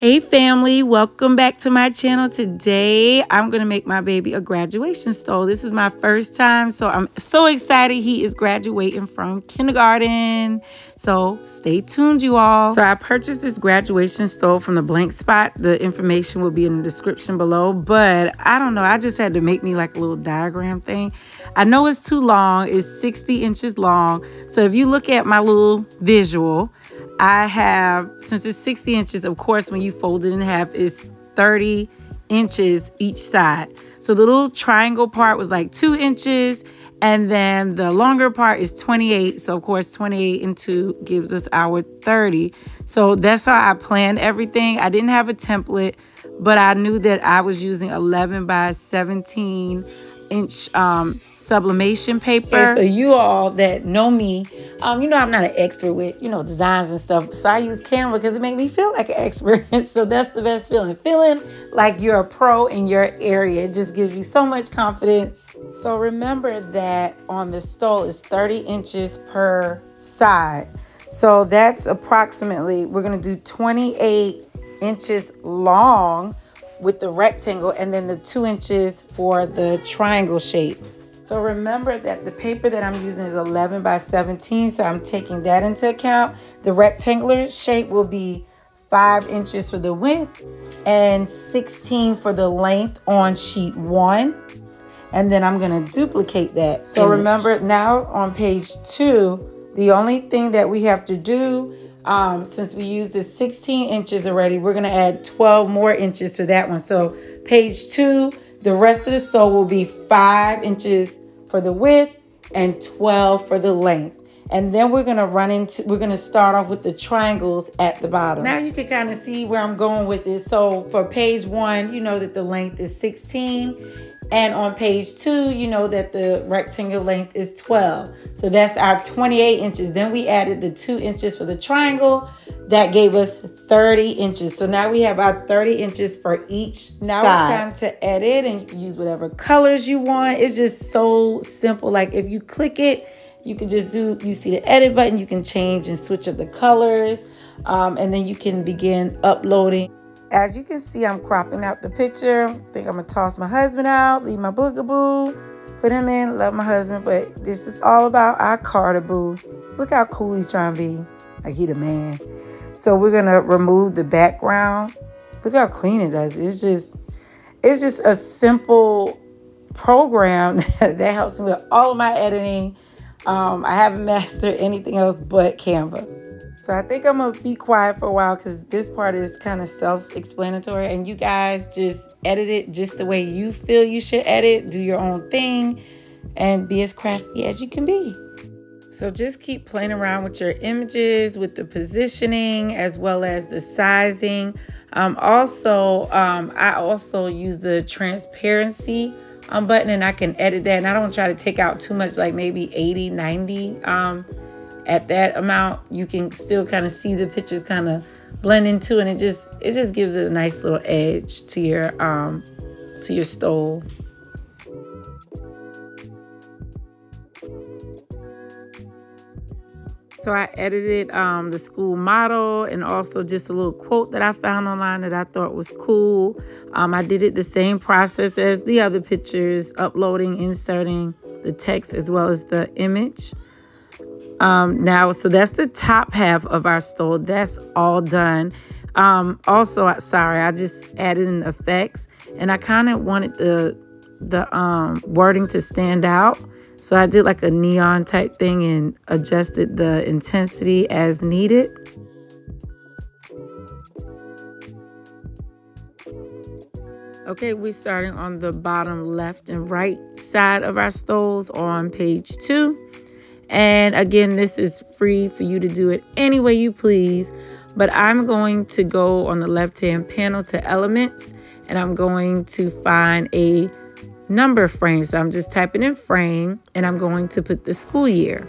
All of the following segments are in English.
Hey family, welcome back to my channel. Today, I'm to make my baby a graduation stole. This is my first time, so I'm so excited. He is graduating from kindergarten. So stay tuned, you all. So I purchased this graduation stole from the blank spot. The information will be in the description below, but I don't know. I just had to make me like a little diagram thing. I know it's too long. It's 60 inches long. So if you look at my little visual, I have, since it's 60 inches, of course, when you fold it in half, it's 30 inches each side. So the little triangle part was like two inches, and then the longer part is 28. So, of course, 28 and 2 gives us our 30. So that's how I planned everything. I didn't have a template, but I knew that I was using 11 by 17 inch um, sublimation paper. So you all that know me, um, you know I'm not an expert with, you know, designs and stuff. So I use Canva because it makes me feel like an expert. so that's the best feeling. Feeling like you're a pro in your area. It just gives you so much confidence. So remember that on the stole is 30 inches per side. So that's approximately, we're going to do 28 inches long with the rectangle and then the two inches for the triangle shape. So remember that the paper that I'm using is 11 by 17, so I'm taking that into account. The rectangular shape will be 5 inches for the width and 16 for the length on sheet 1. And then I'm going to duplicate that. So image. remember now on page 2, the only thing that we have to do um, since we used the 16 inches already, we're going to add 12 more inches for that one. So page 2, the rest of the stole will be 5 inches for the width and 12 for the length. And then we're gonna run into, we're gonna start off with the triangles at the bottom. Now you can kind of see where I'm going with this. So for page one, you know that the length is 16 and on page two, you know that the rectangle length is 12. So that's our 28 inches. Then we added the two inches for the triangle. That gave us 30 inches. So now we have our 30 inches for each now side. it's time to edit and you can use whatever colors you want. It's just so simple. Like if you click it, you can just do, you see the edit button, you can change and switch up the colors. Um, and then you can begin uploading. As you can see, I'm cropping out the picture. I think I'm gonna toss my husband out, leave my boogaboo, put him in, love my husband. But this is all about our Carter boo. Look how cool he's trying to be. Like he the man. So we're gonna remove the background. Look how clean it does. It's just, it's just a simple program that helps me with all of my editing. Um, I haven't mastered anything else but Canva. So I think I'm going to be quiet for a while because this part is kind of self-explanatory. And you guys just edit it just the way you feel you should edit. Do your own thing and be as crafty as you can be. So just keep playing around with your images, with the positioning, as well as the sizing. Um, also, um, I also use the transparency um, button and I can edit that. And I don't try to take out too much, like maybe 80, 90 um, at that amount, you can still kind of see the pictures kind of blend into and it just it just gives it a nice little edge to your um to your stole. So I edited um, the school model and also just a little quote that I found online that I thought was cool. Um, I did it the same process as the other pictures, uploading, inserting the text as well as the image. Um, now, so that's the top half of our stole. That's all done. Um, also, sorry, I just added in effects and I kind of wanted the the um, wording to stand out. So I did like a neon type thing and adjusted the intensity as needed. Okay, we're starting on the bottom left and right side of our stoles on page two. And again, this is free for you to do it any way you please. But I'm going to go on the left-hand panel to elements and I'm going to find a number frame. So I'm just typing in frame and I'm going to put the school year.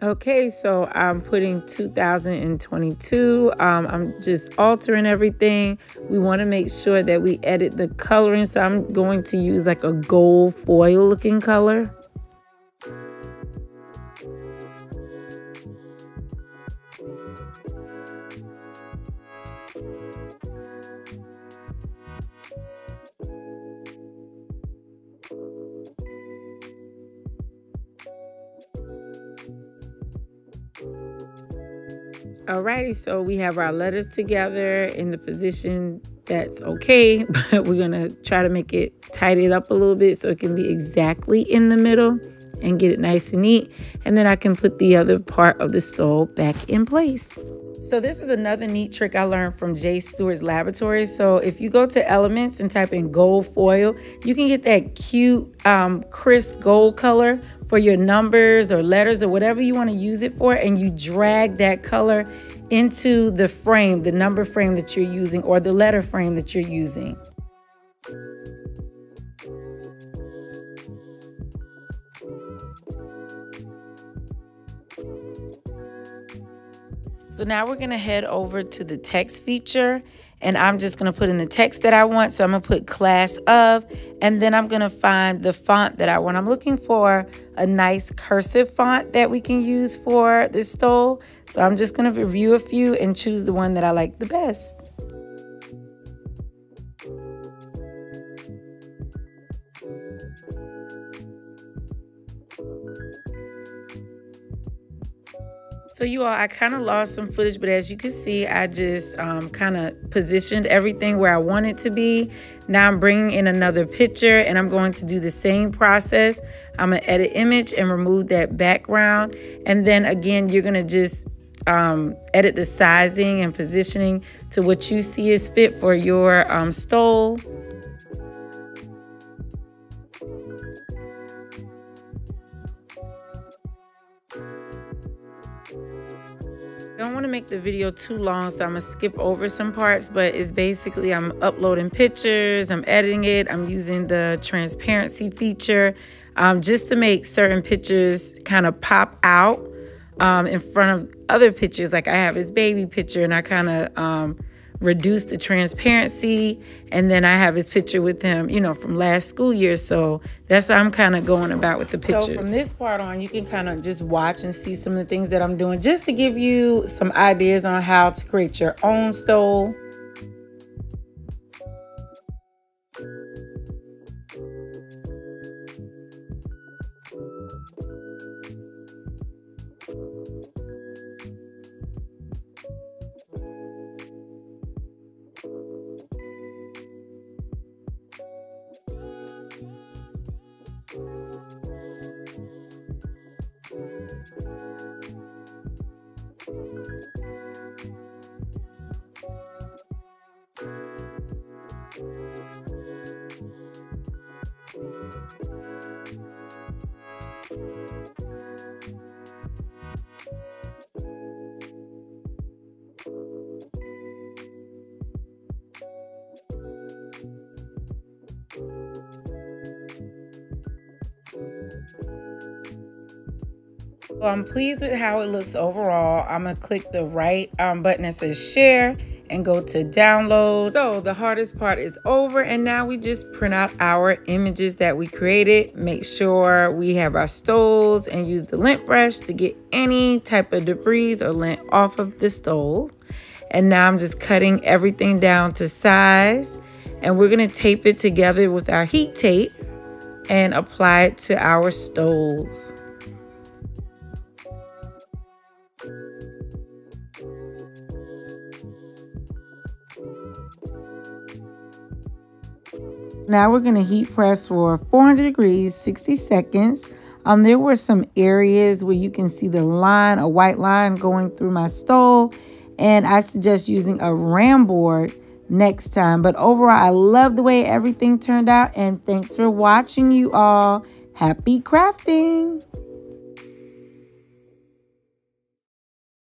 Okay, so I'm putting 2022. Um, I'm just altering everything. We want to make sure that we edit the coloring. So I'm going to use like a gold foil looking color. Alrighty, so we have our letters together in the position that's okay, but we're gonna try to make it tidy it up a little bit so it can be exactly in the middle and get it nice and neat. And then I can put the other part of the stole back in place. So this is another neat trick I learned from J Stewart's Laboratory. So if you go to Elements and type in gold foil, you can get that cute um, crisp gold color for your numbers or letters or whatever you want to use it for. And you drag that color into the frame, the number frame that you're using or the letter frame that you're using. So now we're going to head over to the text feature and I'm just going to put in the text that I want. So I'm going to put class of and then I'm going to find the font that I want. I'm looking for a nice cursive font that we can use for this stole. So I'm just going to review a few and choose the one that I like the best. So you all, I kind of lost some footage, but as you can see, I just um, kind of positioned everything where I want it to be. Now I'm bringing in another picture and I'm going to do the same process. I'm gonna edit image and remove that background. And then again, you're gonna just um, edit the sizing and positioning to what you see is fit for your um, stole. Don't want to make the video too long, so I'm going to skip over some parts, but it's basically I'm uploading pictures, I'm editing it, I'm using the transparency feature um, just to make certain pictures kind of pop out um, in front of other pictures. Like I have his baby picture and I kind of um, reduce the transparency. And then I have his picture with him, you know, from last school year. So that's how I'm kind of going about with the pictures. So from this part on, you can kind of just watch and see some of the things that I'm doing just to give you some ideas on how to create your own stole. I'm pleased with how it looks overall. I'm to click the right um, button that says share and go to download. So the hardest part is over and now we just print out our images that we created. Make sure we have our stoles and use the lint brush to get any type of debris or lint off of the stole. And now I'm just cutting everything down to size and we're to tape it together with our heat tape and apply it to our stoles. Now we're going to heat press for 400 degrees, 60 seconds. Um, there were some areas where you can see the line, a white line going through my stole. And I suggest using a ram board next time. But overall, I love the way everything turned out. And thanks for watching, you all. Happy crafting!